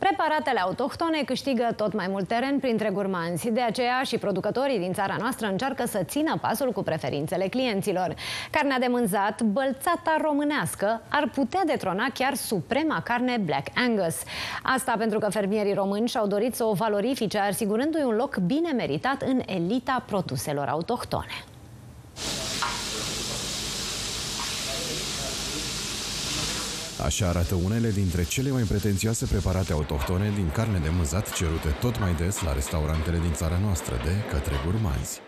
Preparatele autohtone câștigă tot mai mult teren printre gurmanzi. De aceea și producătorii din țara noastră încearcă să țină pasul cu preferințele clienților. Carnea de mânzat, bălțata românească, ar putea detrona chiar suprema carne Black Angus. Asta pentru că fermierii români și-au dorit să o valorifice, asigurându-i un loc bine meritat în elita produselor autohtone. Așa arată unele dintre cele mai pretențioase preparate autohtone din carne de mânzat cerute tot mai des la restaurantele din țara noastră de către gurmanzi.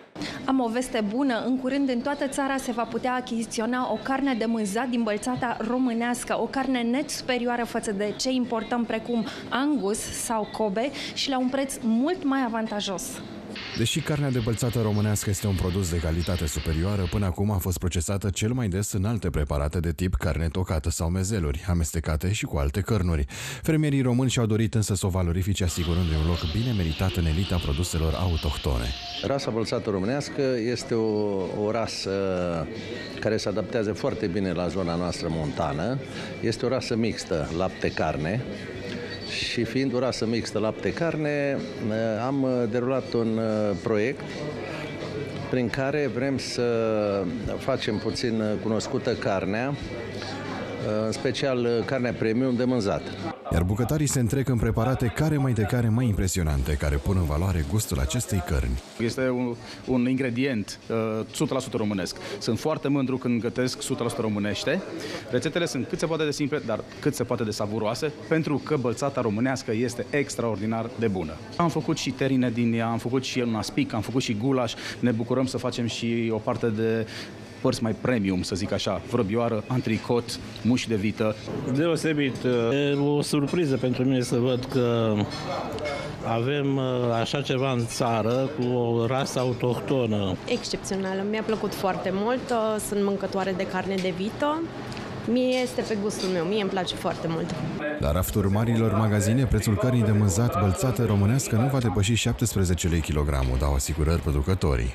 Am o veste bună. În curând, în toată țara se va putea achiziționa o carne de mânzat din bălțata românească, o carne net superioară față de ce importăm precum Angus sau Kobe și la un preț mult mai avantajos. Deși carnea de bălțată românească este un produs de calitate superioară, până acum a fost procesată cel mai des în alte preparate de tip carne tocată sau mezeluri, amestecate și cu alte cărnuri. Fermierii români și-au dorit însă să o valorifice asigurându-i un loc bine meritat în elita produselor autohtone. Rasa bălțată românească este o, o rasă care se adaptează foarte bine la zona noastră montană. Este o rasă mixtă, lapte-carne, și fiind o rasă mixtă lapte-carne, am derulat un uh, proiect prin care vrem să facem puțin cunoscută carnea, în special carnea premium de mânzat. Iar bucătarii se întrec în preparate care mai de care mai impresionante, care pun în valoare gustul acestei cărni. Este un, un ingredient uh, 100% românesc. Sunt foarte mândru când gătesc 100% românește. Rețetele sunt cât se poate de simple, dar cât se poate de savuroase, pentru că bălțata românească este extraordinar de bună. Am făcut și terine din ea, am făcut și un aspic, am făcut și gulaș. Ne bucurăm să facem și o parte de părți mai premium, să zic așa, vrăbioară, antricot, muși de vită. Deosebit, e o surpriză pentru mine să văd că avem uh, așa ceva în țară cu o rasă autohtonă. Excepțională, mi-a plăcut foarte mult, uh, sunt mâncătoare de carne de vită, Mie este pe gustul meu, mie îmi place foarte mult. La rafturi marilor magazine, prețul cărnii de mânzat bălțată românească nu va depăși 17 lei kilogramul, dau asigurări producătorii.